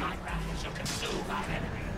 My wrath shall consume our enemies.